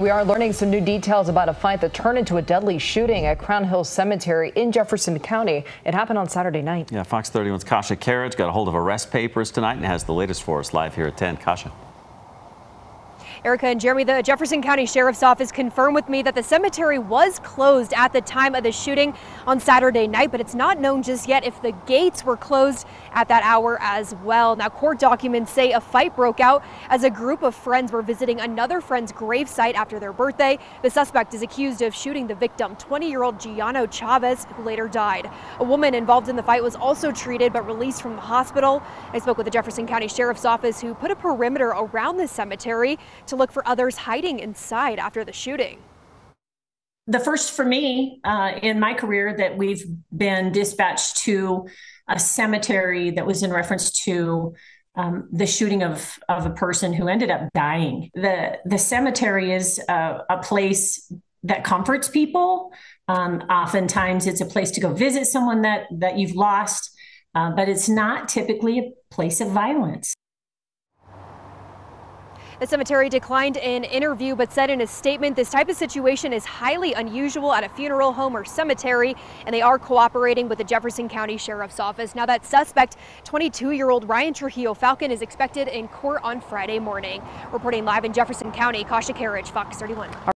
We are learning some new details about a fight that turned into a deadly shooting at Crown Hill Cemetery in Jefferson County. It happened on Saturday night. Yeah, Fox 31's Kasia Kerridge got a hold of arrest papers tonight and has the latest for us live here at 10. Kasia. Erica and Jeremy, the Jefferson County Sheriff's Office confirmed with me that the cemetery was closed at the time of the shooting on Saturday night, but it's not known just yet if the gates were closed at that hour as well. Now, court documents say a fight broke out as a group of friends were visiting another friend's gravesite after their birthday. The suspect is accused of shooting the victim, 20-year-old Giano Chavez, who later died. A woman involved in the fight was also treated but released from the hospital. I spoke with the Jefferson County Sheriff's Office, who put a perimeter around the cemetery to to look for others hiding inside after the shooting. The first for me uh, in my career that we've been dispatched to a cemetery that was in reference to um, the shooting of of a person who ended up dying. The the cemetery is a, a place that comforts people. Um, oftentimes, it's a place to go visit someone that that you've lost, uh, but it's not typically a place of violence. The cemetery declined an interview but said in a statement this type of situation is highly unusual at a funeral home or cemetery and they are cooperating with the Jefferson County Sheriff's Office. Now that suspect, 22-year-old Ryan Trujillo Falcon is expected in court on Friday morning. Reporting live in Jefferson County, Kasia Kerridge, Fox 31.